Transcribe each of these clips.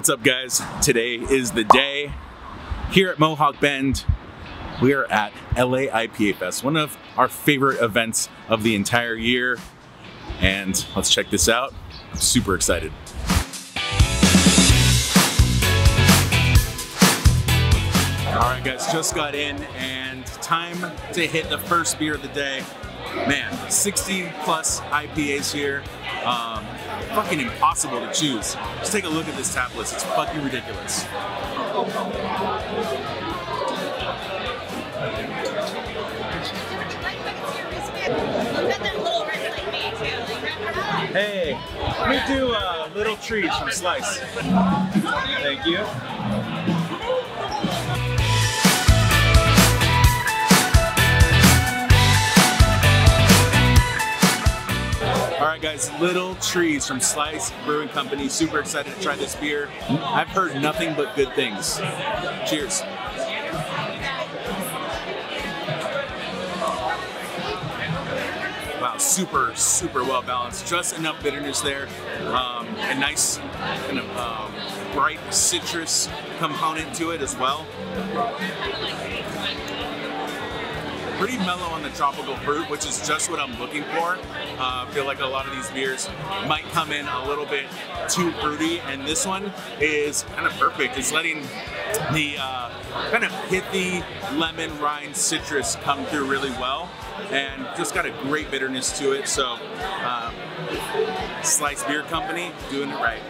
What's up, guys? Today is the day. Here at Mohawk Bend, we are at LA IPA Fest, one of our favorite events of the entire year. And let's check this out. I'm super excited. All right, guys, just got in and time to hit the first beer of the day. Man, 60 plus IPAs here. Um, fucking impossible to choose. Just take a look at this tap list. It's fucking ridiculous. Hey, let me do uh, little trees from Slice. Thank you. Guys, Little Trees from Slice Brewing Company. Super excited to try this beer. I've heard nothing but good things. Cheers. Wow, super, super well balanced. Just enough bitterness there. Um, a nice kind of um, bright citrus component to it as well pretty mellow on the tropical fruit, which is just what I'm looking for. Uh, I feel like a lot of these beers might come in a little bit too fruity, and this one is kind of perfect. It's letting the uh, kind of pithy lemon rind citrus come through really well, and just got a great bitterness to it. So, uh, Slice Beer Company doing it right.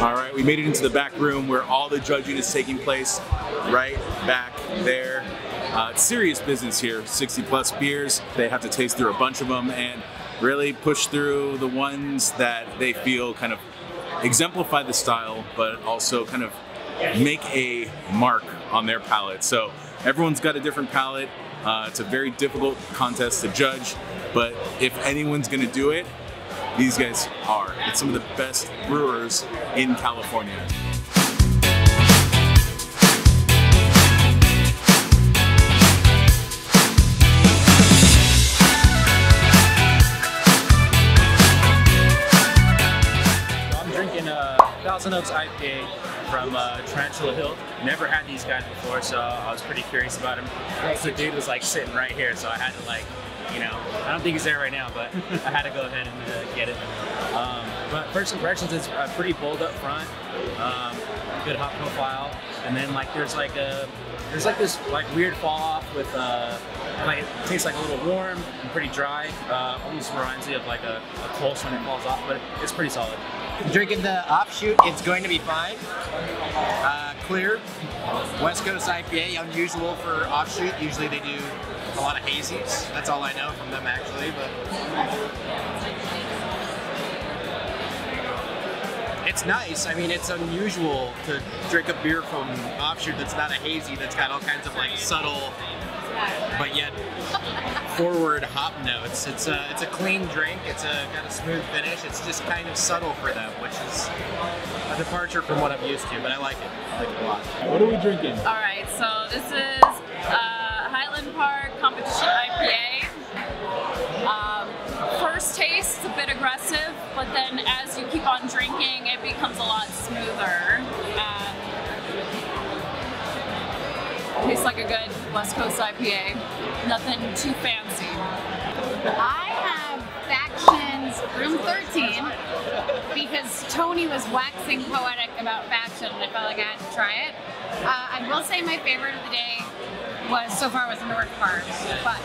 All right, we made it into the back room where all the judging is taking place, right back there. Uh, serious business here, 60 plus beers. They have to taste through a bunch of them and really push through the ones that they feel kind of exemplify the style, but also kind of make a mark on their palate. So everyone's got a different palate. Uh, it's a very difficult contest to judge, but if anyone's gonna do it, these guys are. It's some of the best brewers in California. Thousand Oaks IPA from uh, Tarantula Hill. Never had these guys before, so I was pretty curious about them. The dude was like sitting right here, so I had to like, you know, I don't think he's there right now, but I had to go ahead and uh, get it. Um, but first impressions, it's uh, pretty bold up front, um, good hop profile, and then like there's like a there's like this like weird fall off with uh, like it tastes like a little warm and pretty dry. Uh, almost reminds me of like a, a Kolsch when it falls off, but it's pretty solid. Drinking the offshoot, it's going to be fine. Uh, clear, West Coast IPA, unusual for offshoot. Usually they do a lot of hazies. That's all I know from them actually, but it's nice. I mean, it's unusual to drink a beer from offshoot that's not a hazy, that's got all kinds of like subtle, but yet forward hop notes. It's a it's a clean drink. It's a got a smooth finish. It's just kind of subtle for them, which is a departure from what I'm used to. But I like it. I like it a lot. What are we drinking? All right, so this is uh, Highland Park Competition IPA. Um, first taste, it's a bit aggressive, but then as you keep on drinking, it becomes a lot smoother. West Coast IPA. Nothing too fancy. I have Factions Room 13 because Tony was waxing poetic about Faction and I felt like I had to try it. Uh, I will say my favorite of the day was so far was North Park, but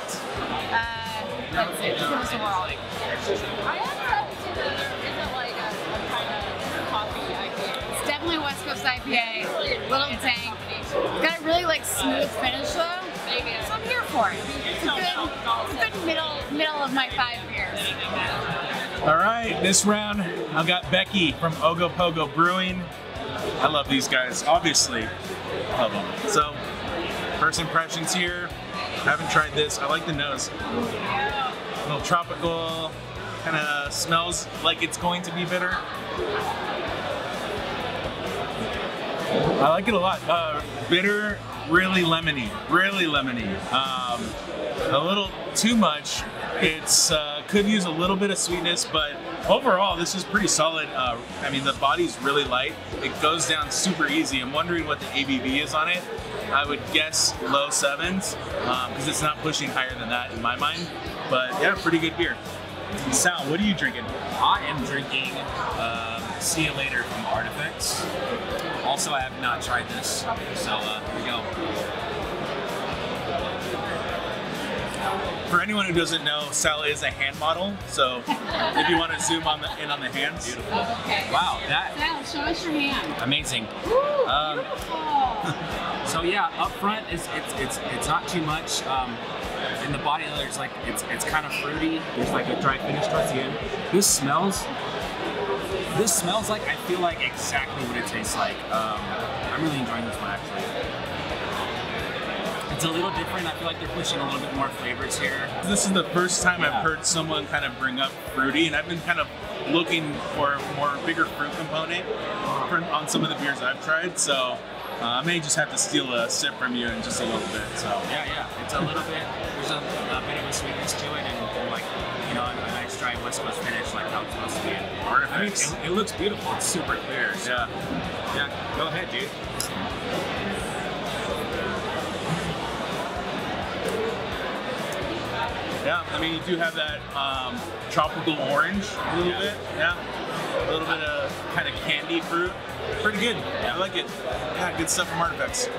uh, let's see, give us a. I have a. It's definitely West Coast IPA, little tank. Got a really like smooth finish though, it. It's a good, it's a good middle middle of my five beers. All right, this round I've got Becky from Ogopogo Brewing. I love these guys, obviously. Love them. So, first impressions here. Haven't tried this. I like the nose. A little tropical, kind of smells like it's going to be bitter. I like it a lot. Uh, bitter, really lemony, really lemony. Um, a little too much. It's uh, could use a little bit of sweetness, but overall, this is pretty solid. Uh, I mean, the body's really light. It goes down super easy. I'm wondering what the ABV is on it. I would guess low sevens because um, it's not pushing higher than that in my mind. But yeah, pretty good beer. Sal, what are you drinking? I am drinking um, See You Later from Artifex. Also, I have not tried this, so uh, here we go. For anyone who doesn't know, Sal is a hand model, so if you want to zoom on the in on the hands. Beautiful. Wow, that. Sal, show us your hand. Amazing. Ooh, Um, beautiful. So yeah, up front it's it's it's, it's not too much. Um, in the body, there's like it's it's kind of fruity. There's like a dry finish towards the end. This smells. This smells like I feel like exactly what it tastes like. Um, I'm really enjoying this one actually. It's a little different. I feel like they're pushing a little bit more flavors here. This is the first time Yeah. I've heard someone kind of bring up fruity, and I've been kind of looking for a more bigger fruit component on some of the beers I've tried. So uh, I may just have to steal a sip from you in just a little bit. So Yeah, yeah. It's a little bit. There's a, a bit of a sweetness to it, West Coast finish, like how it's supposed to be. And, I mean, it, it looks beautiful. It's super clear. So, yeah. yeah. Go ahead, dude. Yeah, I mean, you do have that um, tropical orange a little bit. Yeah, a little bit of kind of candy fruit. Pretty good. I like it. Yeah, good stuff from Artifex.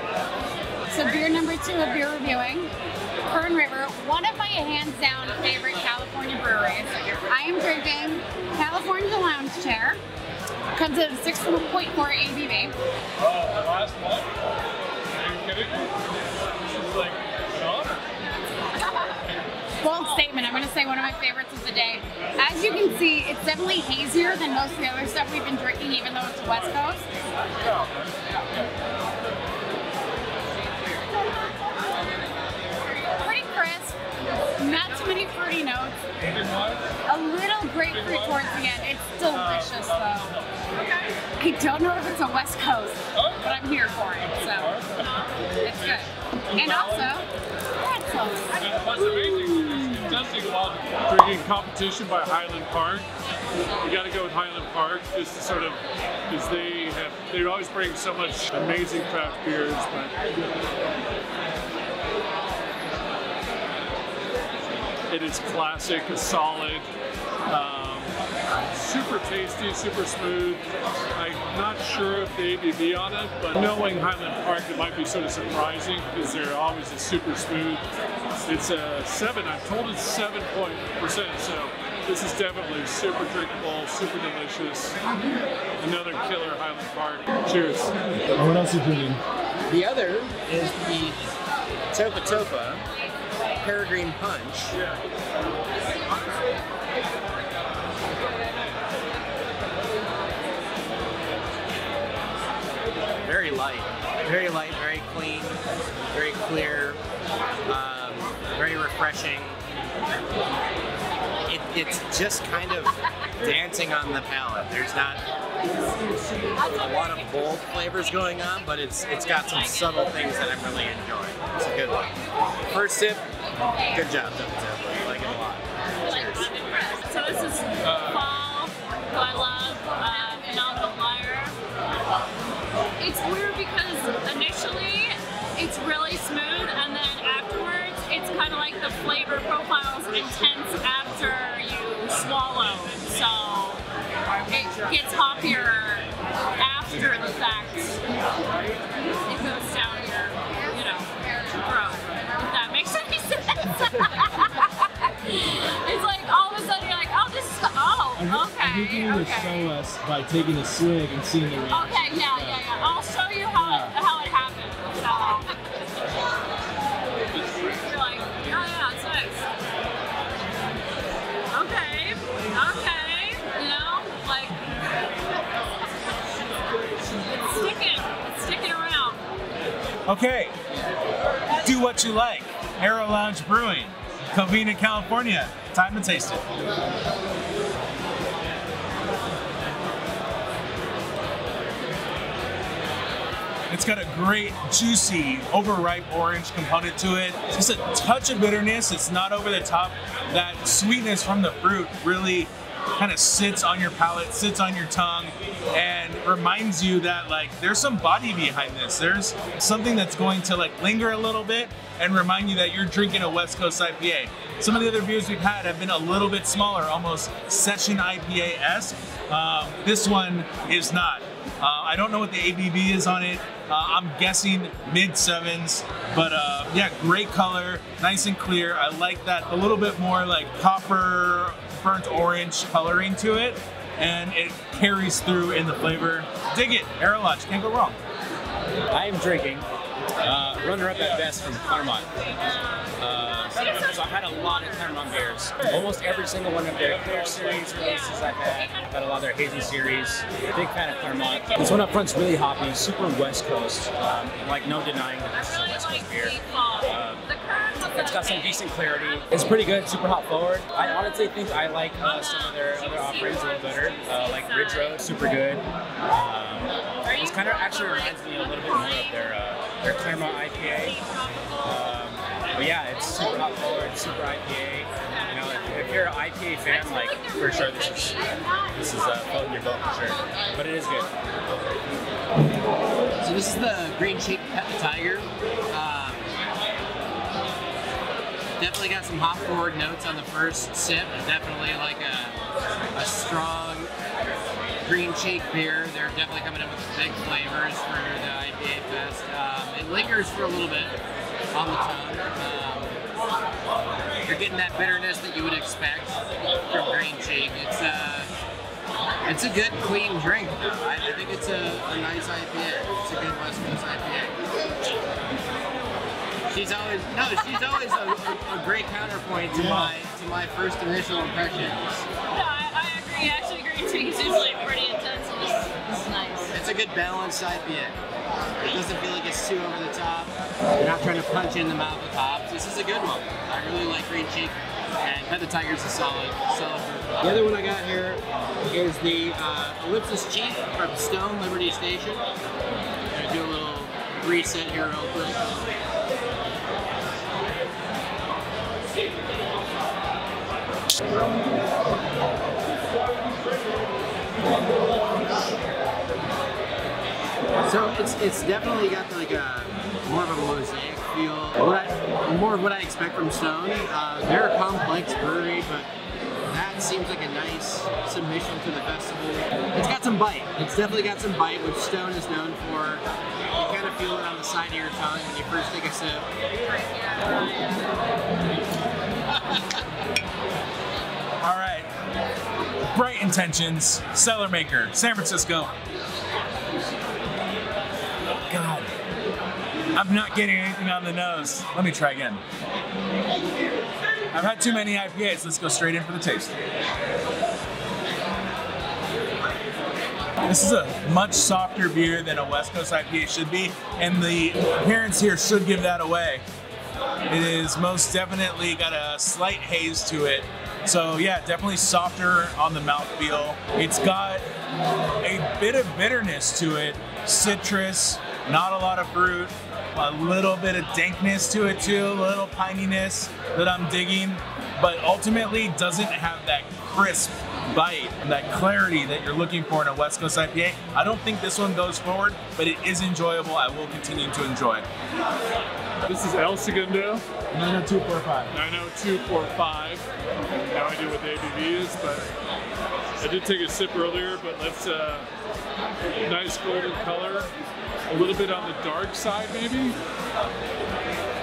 So beer number two of beer reviewing, Kern River, one of my hands down favorite California breweries. I am drinking California Lounge Chair. Comes at a 6.4 ABV. Oh, the last one? Are you kidding me? This is like. Bold statement. I'm going to say one of my favorites of the day. As you can see, it's definitely hazier than most of the other stuff we've been drinking, even though it's the West Coast. Too many fruity notes. A little grapefruit towards the end. It's delicious though. I don't know if it's a West Coast, but I'm here for it, so it's good. And also, pretzels. What's amazing is testing while drinking competition by Highland Park. You got to go with Highland Park just to sort of because they have they always bring so much amazing craft beers, but it is classic, it's solid. Um, super tasty, super smooth. I'm not sure if the ABV on it, but knowing Highland Park, it might be sort of surprising because they're always a super smooth. It's a seven. I'm told it's seven point percent. So this is definitely super drinkable, super delicious. Another killer Highland Park. Cheers. What else are you drinking? The other is the Topa Topa Peregrine Punch. Very light, very light, very clean, very clear, um, very refreshing. It, it's just kind of dancing on the palate. There's not a lot of bold flavors going on, but it's it's got some subtle things that I'm really enjoying. It's a good one. First sip, good job, Topa. I like it a lot. Cheers. So this is fall, who I love, uh, Phenomenal Liar. It's weird because initially it's really smooth, and then afterwards it's kind of like the flavor profile is intense after you swallow. So it gets hoppier after the fact. Okay, okay. us by taking a swig and seeing the reaction. Okay, yeah, yeah, yeah. I'll show you how it, how it happened. So. You're like, oh yeah, it's nice. Okay, okay. You know, like it's sticking, it's sticking around. Okay. Do what you like. Arrow Lodge Brewing, Covina, California. Time to taste it. It's got a great, juicy, overripe orange component to it. Just a touch of bitterness. It's not over the top. That sweetness from the fruit really kind of sits on your palate, sits on your tongue, and reminds you that like there's some body behind this. There's something that's going to like linger a little bit and remind you that you're drinking a West Coast IPA. Some of the other beers we've had have been a little bit smaller, almost session IPA-esque. Um, this one is not. Uh, I don't know what the ABV is on it. Uh, I'm guessing mid sevens, but uh, yeah, great color, nice and clear. I like that a little bit more like copper burnt orange coloring to it, and it carries through in the flavor. Dig it, Lodge, can't go wrong. I am drinking uh, runner-up at best from Claremont. So I've had a lot of Claremont beers. Almost every single one of their clear series releases I've had. Had a lot of their hazy series. Big fan of Claremont. This one up front's really hoppy, super West Coast. Um, like no denying that this is a West Coast beer. Um, it's got some decent clarity. It's pretty good, super hop forward. I honestly think I like uh, some of their other offerings a little better. Uh, like Ridge Road, super good. Um, this kind of actually reminds me a little bit more of their uh, their Claremont IPA. But yeah, it's super hop forward, super IPA. You know, if, if you're an IPA fan, like for sure this is this is uh, floating your boat for sure. But it is good. So this is the Green Cheek Pet the Tiger. Um, definitely got some hop forward notes on the first sip. Definitely like a, a strong green cheek beer. They're definitely coming in with some big flavors for the IPA Fest. Um, it lingers for a little bit on the tongue. Um, you're getting that bitterness that you would expect from green cheek. It's a, it's a good, clean drink. I, I think it's a, a nice IPA. It's a good West Coast IPA. She's always no. She's always a, a, a great counterpoint to my to my first initial impressions. No, I, I agree. Actually, green cheek is usually pretty intense. this nice. It's a good balanced IPA. It doesn't feel like it's too over the top. You're not trying to punch in the mouth of with hops. This is a good one. I really like Green Cheek. And Pet the Tiger's a solid, solid. The other one I got here is the uh, Ellipsis Chief from Stone Liberty Station. I'm gonna do a little reset here real quick. So it's it's definitely got like a more of a mosaic feel. What I, more of what I expect from Stone. Uh, they're a complex brewery, but that seems like a nice submission to the festival. It's got some bite. It's definitely got some bite, which Stone is known for. You kind of feel it on the side of your tongue when you first take a sip. All right. Bright Intentions, Cellarmaker, San Francisco. I'm not getting anything on the nose. Let me try again. I've had too many IPAs. Let's go straight in for the taste. This is a much softer beer than a West Coast IPA should be, and the appearance here should give that away. It is most definitely got a slight haze to it. So yeah, definitely softer on the mouthfeel. It's got a bit of bitterness to it, citrus, not a lot of fruit, a little bit of dankness to it too, a little pininess that I'm digging, but ultimately doesn't have that crisp bite and that clarity that you're looking for in a West Coast IPA. I don't think this one goes forward, but it is enjoyable. I will continue to enjoy. This is El Segundo, 90245. 90245. No idea what the ABV is, but I did take a sip earlier, but that's a nice golden color. A little bit on the dark side, maybe,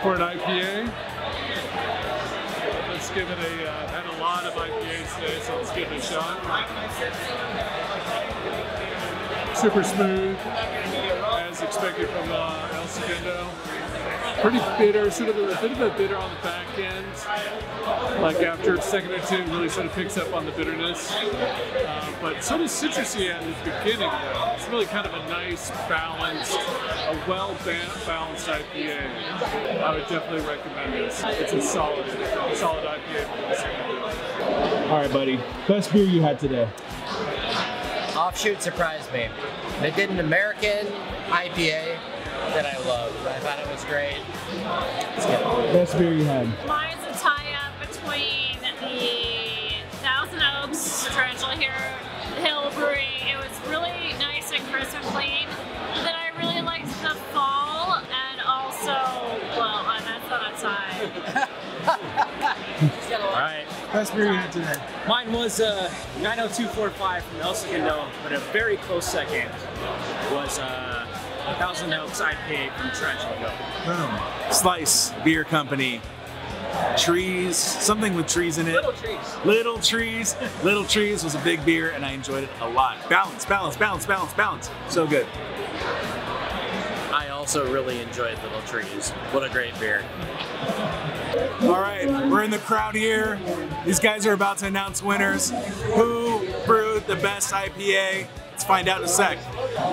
for an IPA. Let's give it a, uh, had a lot of IPAs today, so let's give it a shot. Super smooth, as expected from uh, El Segundo. Pretty bitter, sort of a, a bit of a bitter on the back end. Like after a second or two, it really sort of picks up on the bitterness. Uh, but sort of citrusy at the beginning, though. It's really kind of a nice, balanced, a well balanced IPA. I would definitely recommend this. It's a solid, solid IPA from El Segundo. All right, buddy. Best beer you had today. Offshoot surprised me. They did an American IPA that I loved. I thought it was great. It's good. Best beer you had. Mine's a tie-up between the Thousand Oaks Tarantula here, Hill Brewery. It was really nice and crisp and clean. But then I really liked the fall and also, well, that's not a tie. All right. Best beer you had today. Mine was uh, 90245 from El Segundo, but a very close second was uh, a Thousand Oaks IPA from Tarantula Hill. Boom. Slice Beer Company. Trees, something with trees in it. Little trees. Little Trees. Little Trees was a big beer and I enjoyed it a lot. Balance, balance, balance, balance, balance. So good. I also really enjoyed Little Trees. What a great beer. All right, we're in the crowd here. These guys are about to announce winners. Who brewed the best IPA? Let's find out in a sec.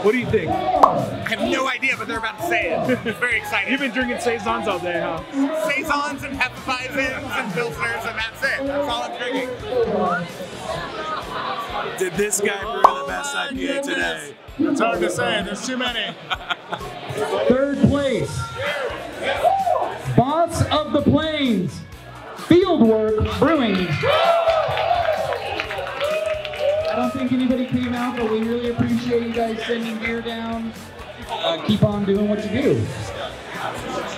What do you think? I have no idea, but they're about to say it. It's very exciting. You've been drinking saisons all day, huh? Saisons and Hefeweizens and Pilsners, and that's it. That's all I'm drinking. Did this guy brew the best IPA oh, today? It's hard to say. There's too many. Third place, Boss of the Plains, Fieldwork Brewing. I don't think anybody came out, but we really appreciate you guys sending beer down. Uh, keep on doing what you do.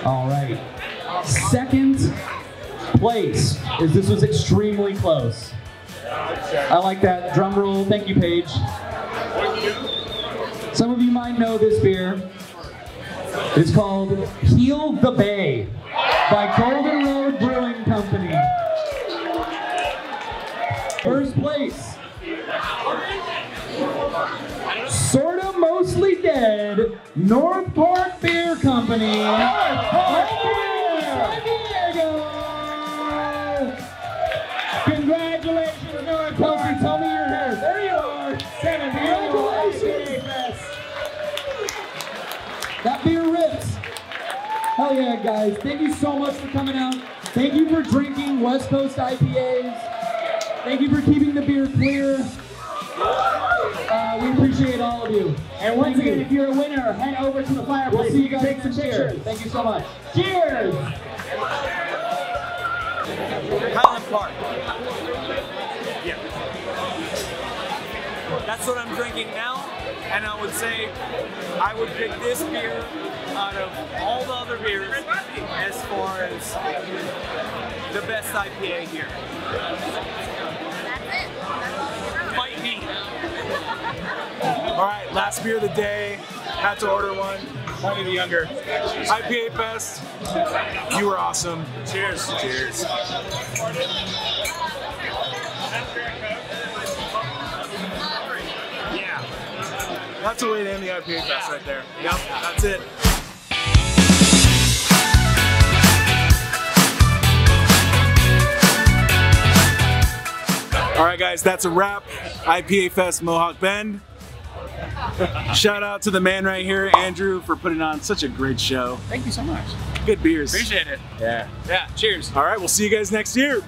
All right. Second place is this was extremely close. I like that drum roll. Thank you, Paige. Some of you might know this beer. It's called Heal the Bay by Golden Road Brewing Company. First place. North Park Beer Company. North Park San Diego. Congratulations, North Park. Tell me you're here. There you are. San Diego Fest. That beer rips. Hell yeah, guys. Thank you so much for coming out. Thank you for drinking West Coast IPAs. Thank you for keeping the beer clear. We appreciate all of you. And once again, if you're a winner, head over to the fireplace. We'll see you guys take some pictures. Thank you so much. Cheers! Highland Park. Yeah. That's what I'm drinking now, and I would say I would pick this beer out of all the other beers as far as the best IPA here. All right, last beer of the day. Had to order one. Might be younger. IPA Fest. You were awesome. Cheers. Cheers. Yeah. That's a way to end the IPA Fest right there. Yep, that's it. All right, guys, that's a wrap. IPA Fest Mohawk Bend. Shout out to the man right here, Andrew, for putting on such a great show. Thank you so much. Good beers. Appreciate it. Yeah. Yeah, cheers. All right, we'll see you guys next year.